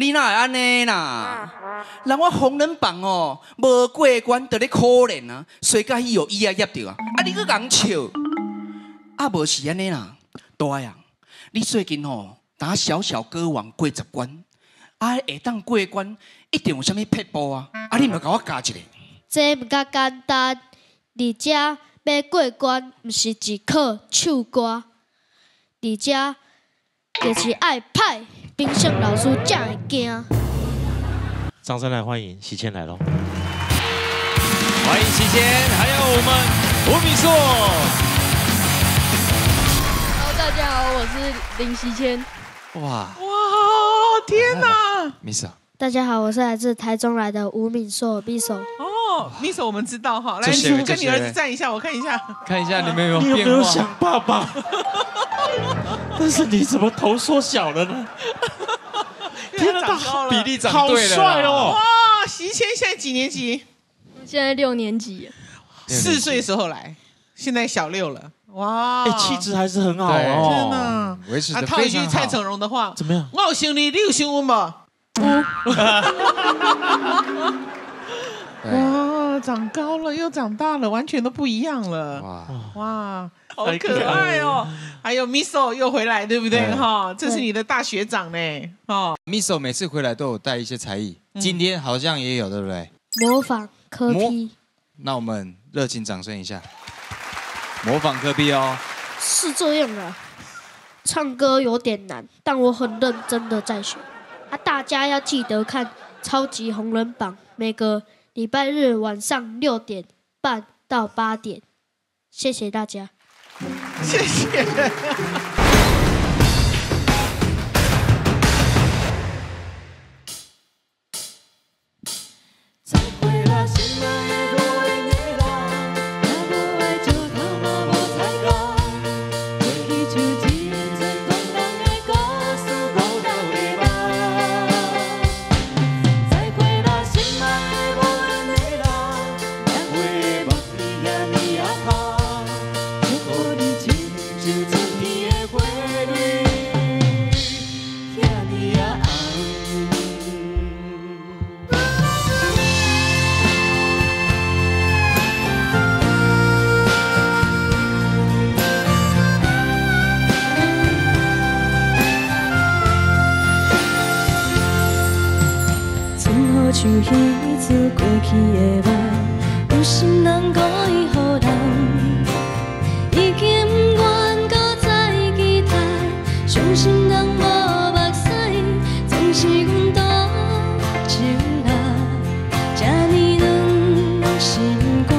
你哪会安尼啦？人我红人榜哦，无过关就咧可怜啊，谁甲伊有伊啊噎着啊？啊，你去讲笑，啊，无是安尼啦，大呀，你最近吼打小小歌王过十关，啊，下当过关一定有啥物撇步啊？啊，你咪甲我教一个。这毋较简单，而且要过关，毋是只靠唱歌，而且就是爱派冰箱老师才会惊。掌声来欢迎喜谦来喽！欢迎喜谦，还有我们吴敏硕。Hello，大家好，我是林希谦。哇，哇，天哪！Miss 啊，大家好，我是来自台中来的吴敏硕匕首。哦，Miss，我们知道哈，来，跟你儿子站一下，我看一下。看一下你们有你没有变化？有没有想爸爸？但是你怎么头缩小了呢？天哪，比例长好对了啦帅哦！哇！席谦现在几年级？现在六年级，四岁的时候来，现在小六了。哇！哎，气质还是很好对真哦。的。维持啊，的套一非常好。句蔡成荣的话，怎么样？我有想你，你有想我吗？对 哇，长高了又长大了，完全都不一样了。哇，哇，好可可爱爱哦！还有 Misso 又回来，对不对？对哈，这是你的大学长呢。哦，Miss 每次回来都有带一些才艺，今天好像也有，对不对？模仿科比那我们热情掌声一下，模仿科比哦。是这样的，唱歌有点难，但我很认真的在学。啊，大家要记得看《超级红人榜》，每个礼拜日晚上六点半到八点。谢谢大家。谢谢。像彼次过去的梦，有心人故意予人，已经不愿搁再期待，伤心人无目屎，总是阮多情人，这呢软心肝，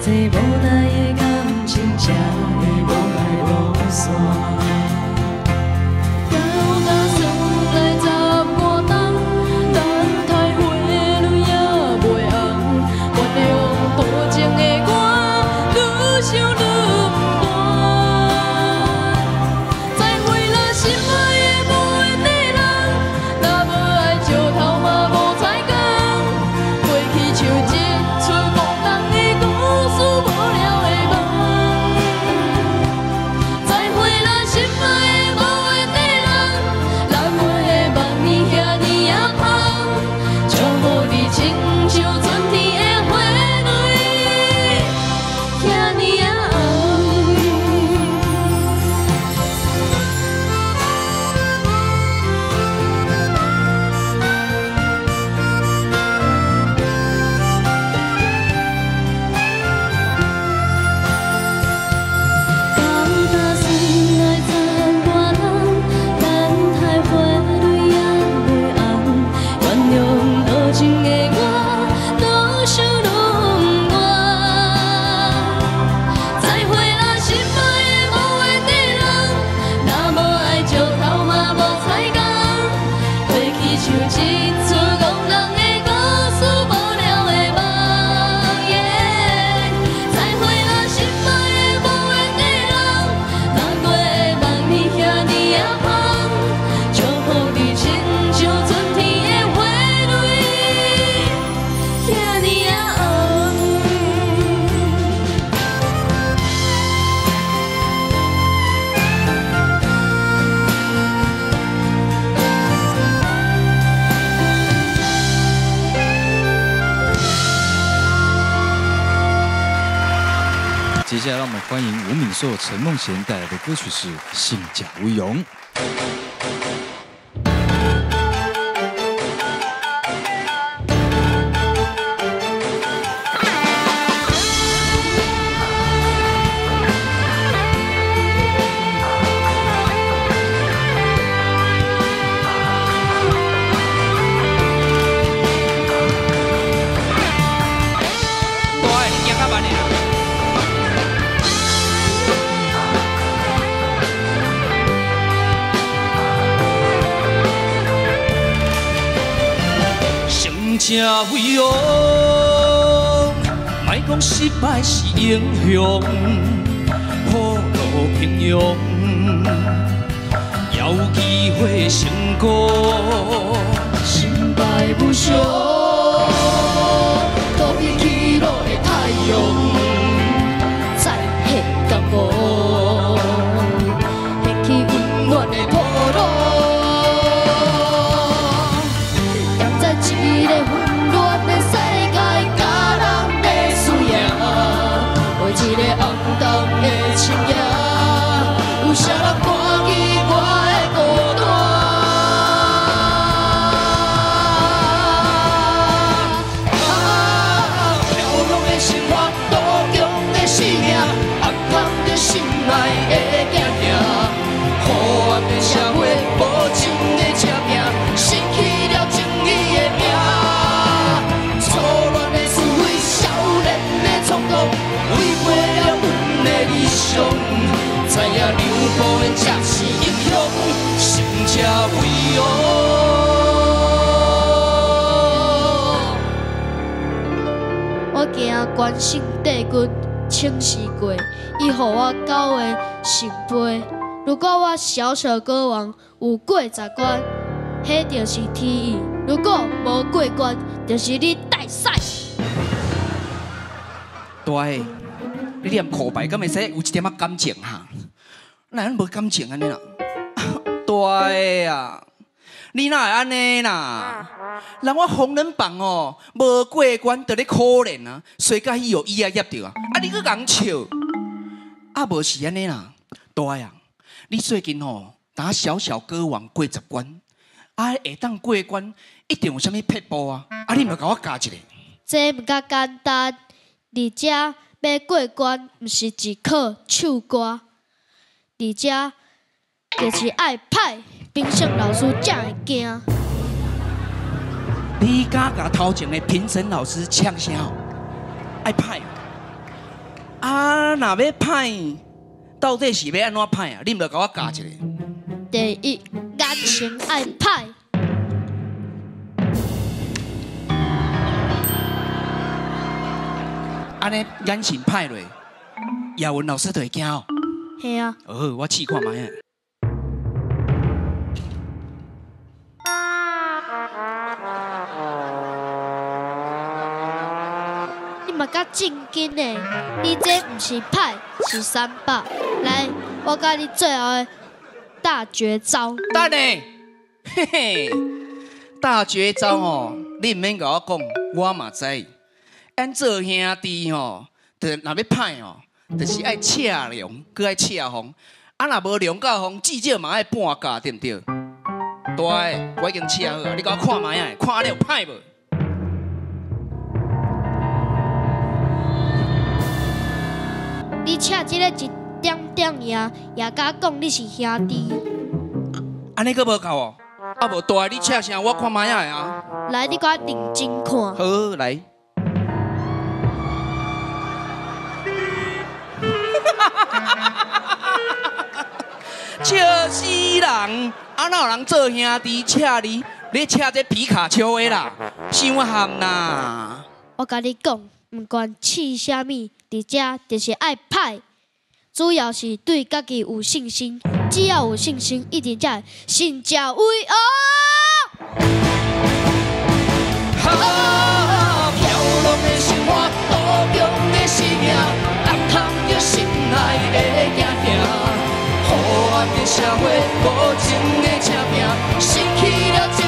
这无奈的感情，这会无奈无散。过去像陈梦贤带来的歌曲是《信甲无勇》。成者为勇，莫讲失败是英雄，普路平庸，也有机会成功。失败不休，躲避起落的太阳，再黑淡薄，知影流步的才是英雄，胜者为勇。我行关圣帝君请示过，伊予我九个圣杯。如果我小小歌王有过十关，迄就是天意；如果无过关，就是你带赛。大诶，你念口白，敢会使有一点仔感情哈？哪能无感情安尼啦？大诶啊，你哪会安尼啦？人我红人榜哦，无过关就咧可怜啊，衰甲伊有伊啊噎着啊，啊你佫共笑，啊无是安尼啦，大诶啊，你最近吼打小小歌王过十关，啊会当过关，一定有啥物撇步啊？啊你咪甲我教一个。这毋较简单，而且要过关，毋是只靠唱歌，而且就是爱派评审老师才会惊。你敢甲头前的评审老师呛声哦？爱派哦啊！若要派，到底是要安怎派啊？你毋着甲我教一个。第一，眼神爱派，安尼眼神派落，亚文老师就会惊哦。嘿啊，哦，我试看卖啊。你嘛较正经的，你这毋是歹，是三八。来，我教你最后的大绝招。等呢，嘿嘿，大绝招哦，你毋免甲我讲，我嘛知。咱做兄弟吼，就若要派哦，就是爱赤龙，佮爱赤红。啊，若无龙甲红，至少嘛爱半价，对毋对？大诶，我已经赤好啊，你甲我看卖啊，看你有歹无？你请即个一点点呀，也敢讲你是兄弟。安尼佫无够哦，啊无大诶，你赤啥，我看卖啊啊。来，你甲我认真看。好，来。笑死人！啊，哪有人做兄弟请你？你请这皮卡丘的啦，伤含呐！我甲你讲，毋管试啥物，伫遮就是爱派，主要是对家己有信心。只要有信心，一定才会胜者为王。社会，无情的车拼，失去了。